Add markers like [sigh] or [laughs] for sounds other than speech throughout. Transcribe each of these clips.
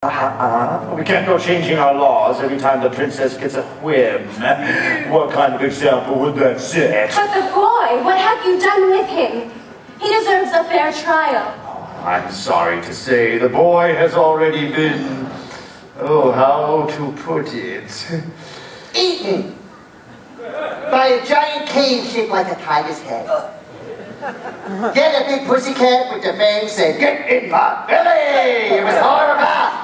Uh-huh. We can't go changing our laws every time the princess gets a whim. What kind of example would that set? But the boy, what have you done with him? He deserves a fair trial. I'm sorry to say, the boy has already been... Oh, how to put it? Eaten by a giant cane shaped like a tiger's head. Get a big pussy cat with the fangs said, get in my belly! It was horrible!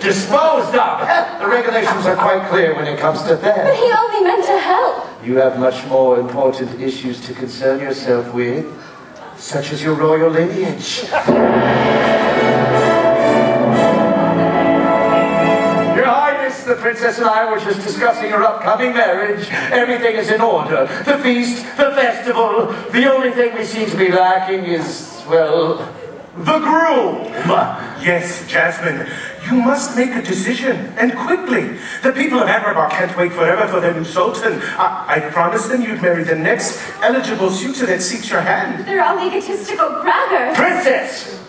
Disposed of! The regulations are quite clear when it comes to that. But that. he only meant to help. You have much more important issues to concern yourself with, such as your royal lineage. Your Highness, the princess and I were just discussing her upcoming marriage. Everything is in order. The feast, the festival. The only thing we seem to be lacking is, well, the groom. Yes, Jasmine, you must make a decision, and quickly. The people of Agrabah can't wait forever for their new sultan. I, I promised them you'd marry the next eligible suitor that seeks your hand. They're all egotistical braggers. Princess!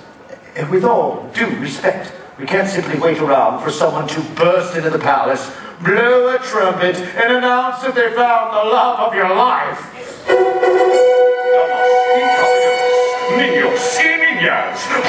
With all due respect, we can't simply wait around for someone to burst into the palace, blow a trumpet, and announce that they found the love of your life. Niños y niñas,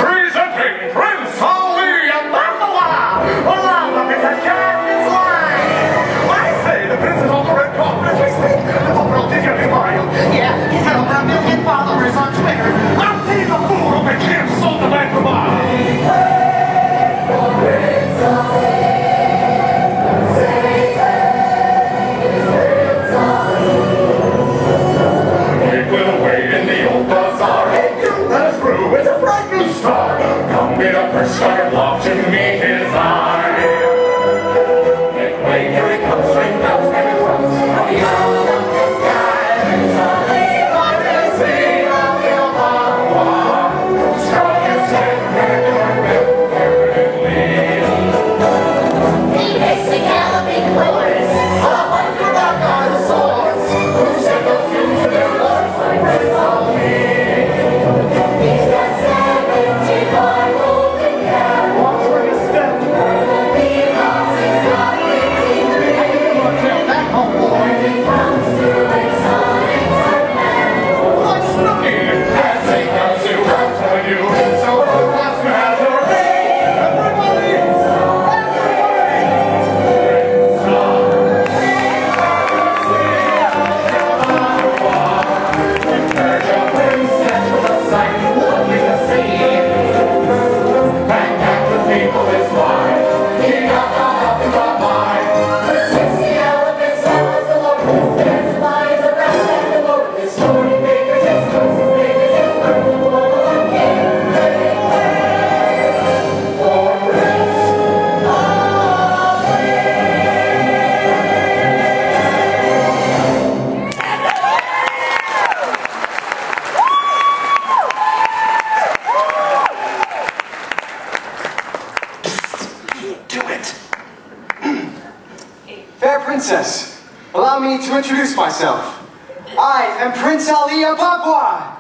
princess, allow me to introduce myself. I am Prince Ali of Papua.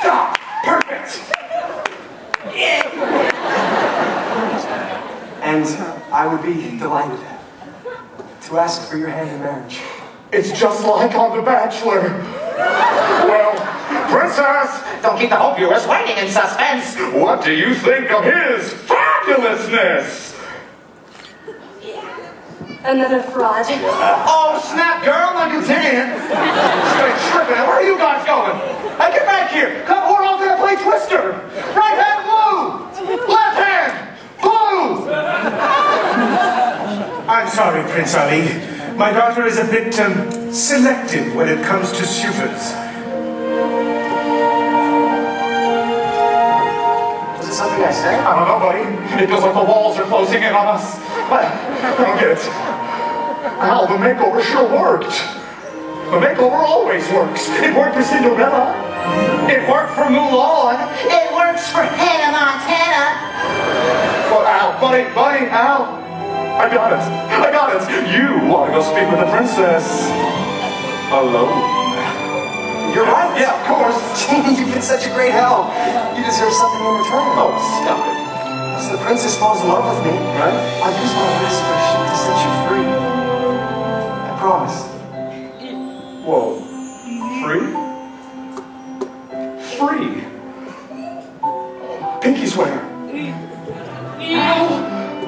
Stop! Perfect! And I would be delighted to ask for your hand in marriage. It's just like on The Bachelor. Well, Princess, Don't keep the whole viewers waiting in suspense. what do you think of his fabulousness? Another fraud. Oh, snap, girl, my new tan. Straight tripping. Where are you guys going? Hey, get back here. Come, we're all gonna play Twister. Right hand, blue. Left hand, blue. I'm sorry, Prince Ali. My daughter is a bit um, selective when it comes to suitors. I? I don't know, buddy. It feels like the walls are closing in on us. But I don't get it. Al, the makeover sure worked. The makeover always works. It worked for Cinderella. It worked for Mulan. It works for Hannah Montana. Well, Al, buddy, buddy, Al. I got it. I got it. You want to go speak with the princess alone. You're right. Yeah, of course. [laughs] Genie, you've been such a great help. You deserve something in return. Oh, stop it. So the princess falls in love with me, Right? I'll use my last wish to set you free. I promise. Whoa. Free? Free? Pinky swear.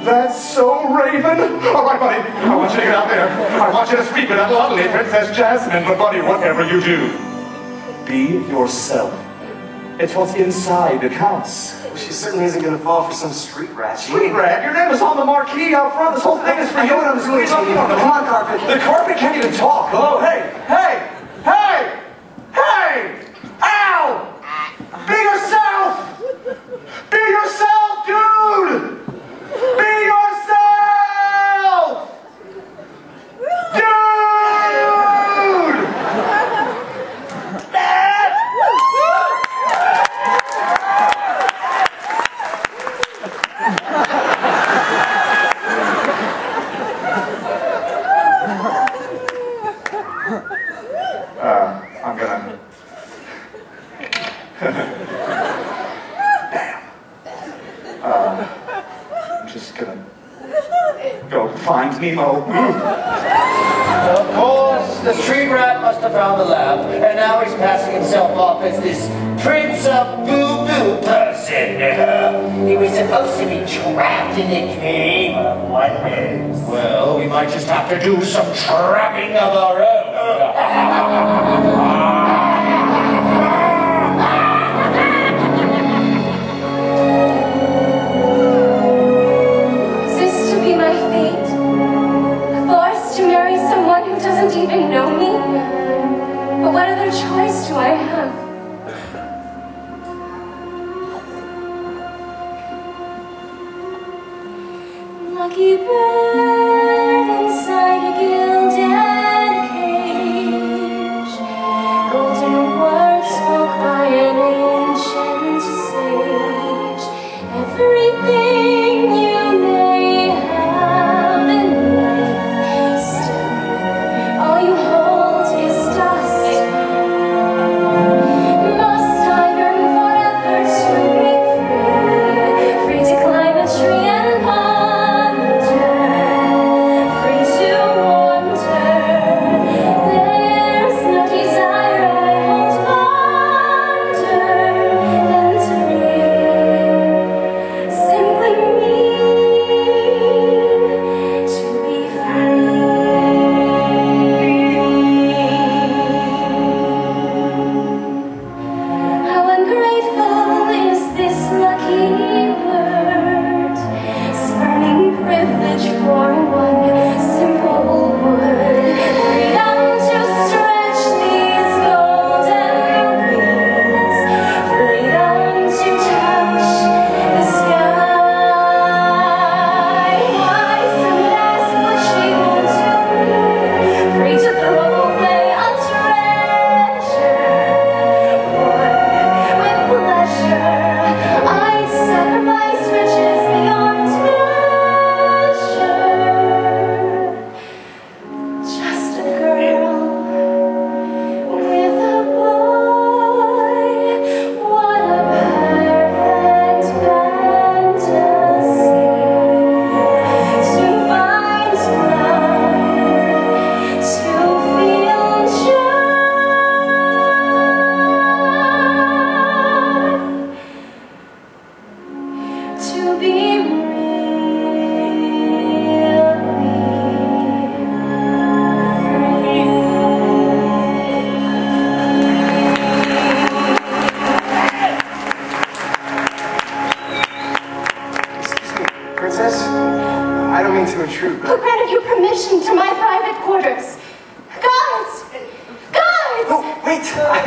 That's so Raven. Oh, All right, buddy. I want you to get out there. I want you to speak with that lovely Princess Jasmine. But, buddy, whatever you do, be yourself. It's what's inside that counts. She certainly isn't going to fall for some street rat. Street rat, your name is on the marquee out front. This whole thing is for you. what I'm doing, Genie. on, Come on, Carpet. The carpet can't even talk. Hello, hey, hey, hey, hey! Ow! Be yourself! Be yourself, dude! Be yourself! Dude! I'm gonna. Damn. Uh, I'm just gonna go find Nemo. [laughs] Of course, the street rat must have found the lab, and now he's passing himself off as this Prince of Boo Boo person. He was supposed to be trapped in the cave of wonders. Well, we might just have to do some trapping of our own. [laughs] doesn't even know me? But what other choice do I have? Lucky bird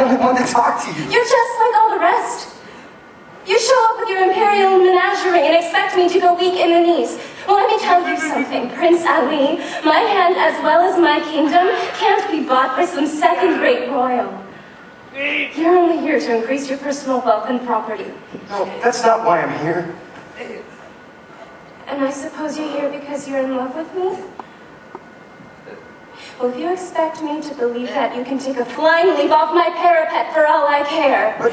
only wanted to talk to you. You're just like all the rest. You show up with your imperial menagerie and expect me to go weak in the knees. Well, let me tell you something, Prince Ali. My hand, as well as my kingdom, can't be bought by some second-rate royal. You're only here to increase your personal wealth and property. No, that's not why I'm here. And I suppose you're here because you're in love with me? Well, if you expect me to believe that, you can take a flying leap off my parapet for all I care. But